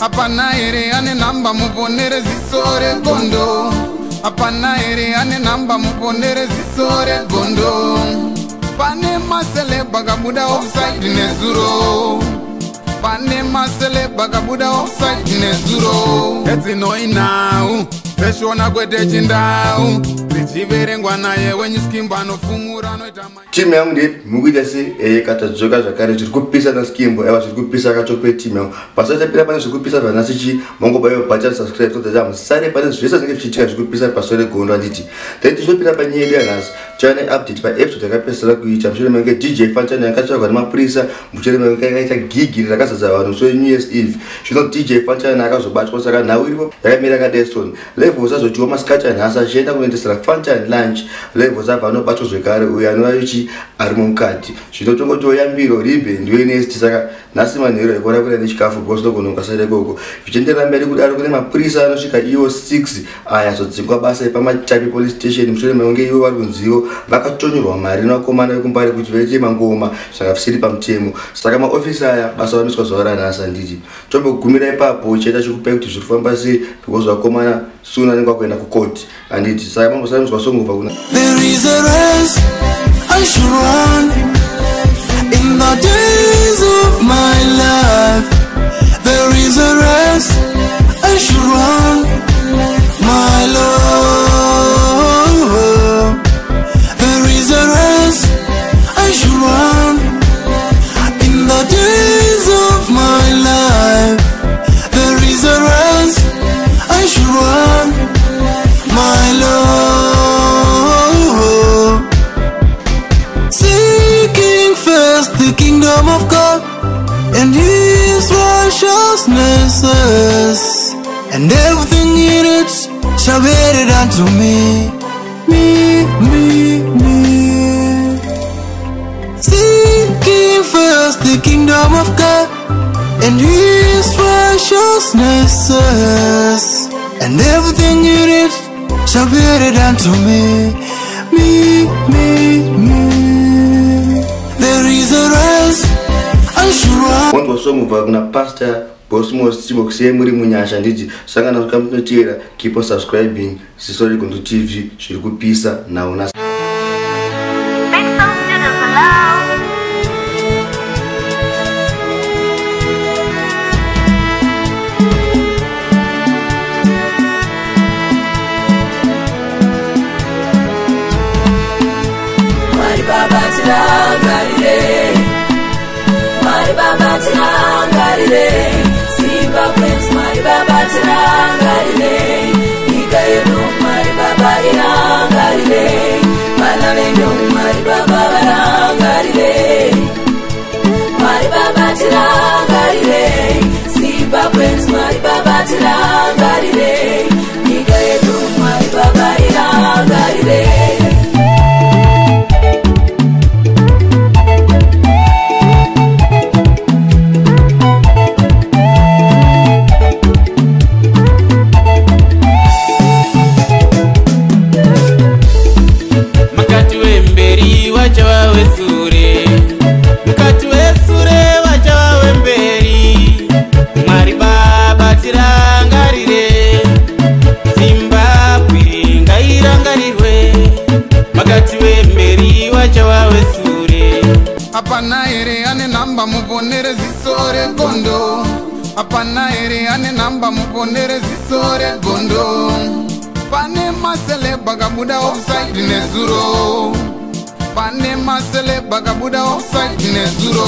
hapana here ane nhamba muponere ziso regondo hapana here ane nhamba muponere ziso regondo pane maselebha kabuda offside nezuro. Pane maselebha kabuda offside nezuro. Edzinoinhau dzeshona kwete chindau dzichiverengwa naye wenyuskimbo anofumura anoita timu yangu ndepi mukuita se katadzoka zvakare zviri kupisa naskimbo aiwa zviri kupisa katope timu yangu. Pasati tapira pane zviri kupisa vanhasi chi mongobaiwa bhacha subscribe totaja musare pane zvese zvinenge zvichiitika zviri kupisa pasore gondo anditi. Then tichitopira panyaya yedu yanhasi tiwane update paepisode yakapesera kuita. Mushure menge dj fanchani yakatsvagwa nemapurisa mushure menge yakaita gigi rakazadza vanhu. So new years eve zvino dj fanchani akazobatwa saka nhau iripo yakamira yakadeston levels azotiwa masikati anhasi achienda kunoendesera fanchani lunch. Levels abva anobatwa zvekare uyo anovayochi ari mumukati. Zvino tongotoyambiro ribend wenest saka nhasi manhero ekuona kuenda nechikafu because nogona ukasaida ikoko. Zvichienderera mberi kudaro kune mapurisa anosvika iwo 6 aya zodzingwa basa epamachapi police station. Mushure mekunge ivo vari kunzivo vakatonyorwa mari nevakomana vekumbari kuti vaite mangoma. Zvaka zvisiri pamutemo. Saka maofisa aya basa vanoiswa zuva ranhasi handiti tombogumira ipapo chiita chikupai kuti zviri kufamba sei because vakomana suna anenge vakuenda kukoti handiti saka kuna There is a race I should run in the days of my life. First the kingdom of God and His righteousnesses, and everything in it shall be added unto me, me, me, me. Seeking first the kingdom of God and His righteousnesses, and everything in it shall be added unto me, me, me, me. Run. wondosomubva kuna pastor bosmos chibokusiyai muri munyasha nditi sangana kamunoteera keep on subscribing. Ziso regondo tv zviri kupisa nauna baba tirangarire wesure. Mukati wesure wachava wemberi mwari baba tirangarire zimbabwe ngairangarirwe makati wemberi wachava wesure hapana here ane nhamba muponere ziso regondo hapana here ane nhamba muponere ziso regondo pane maselebha kabuda offside nezuro pane maselebha kabuda offside nezuro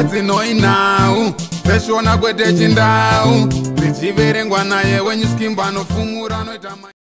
edzinoinhau dzeshona kwete chindau dzichiverengwa naye wenyuskimbo anofumura anoita